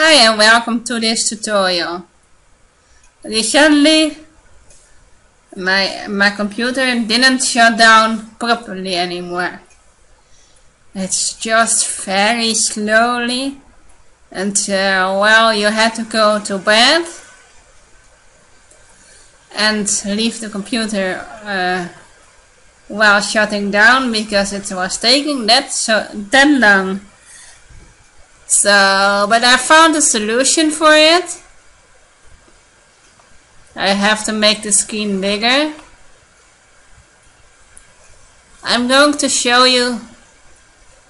Hi and welcome to this tutorial. Recently my my computer didn't shut down properly anymore. It's just very slowly until well you had to go to bed and leave the computer uh, while shutting down because it was taking that so that long so, but I found a solution for it. I have to make the screen bigger. I'm going to show you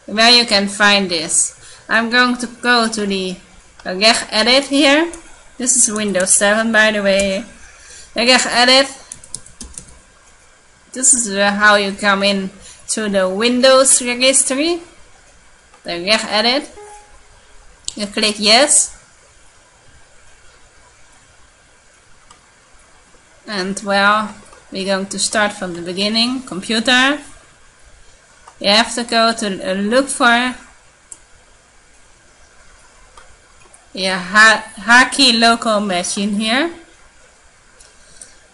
where you can find this. I'm going to go to the Edit here. This is Windows 7 by the way. Edit. This is how you come in to the Windows registry. The Edit you click yes. And well we're going to start from the beginning. Computer. You have to go to uh, look for your HKEY local machine here.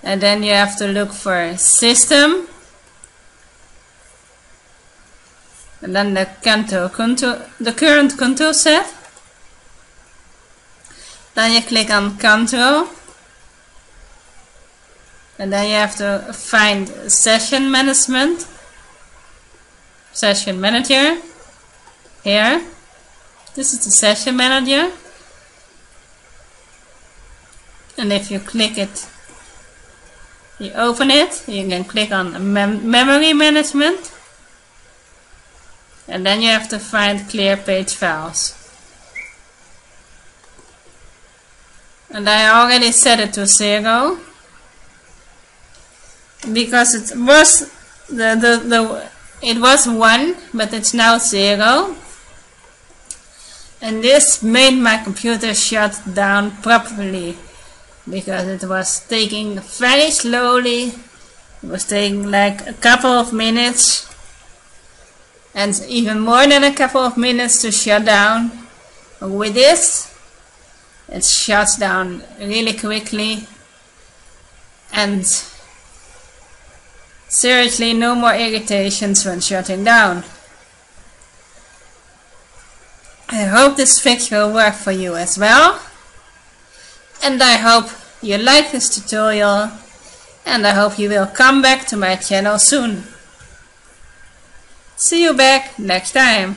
And then you have to look for system. And then the contour, contour the current control set then you click on control. And then you have to find session management. Session manager. Here. This is the session manager. And if you click it, you open it, you can click on mem memory management. And then you have to find clear page files. And I already set it to zero. Because it was the, the, the it was one but it's now zero. And this made my computer shut down properly because it was taking very slowly. It was taking like a couple of minutes and even more than a couple of minutes to shut down. With this it shuts down really quickly and seriously no more irritations when shutting down. I hope this fix will work for you as well and I hope you like this tutorial and I hope you will come back to my channel soon. See you back next time.